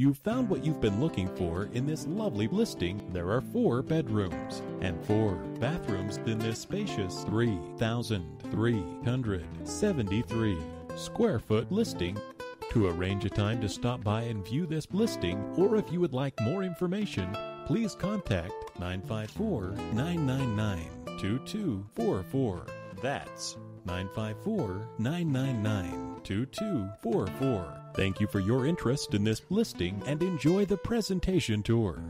You've found what you've been looking for in this lovely listing. There are four bedrooms and four bathrooms in this spacious 3,373 square foot listing. To arrange a time to stop by and view this listing, or if you would like more information, please contact 954 999 2244. That's 954 999 2244. Thank you for your interest in this listing and enjoy the presentation tour.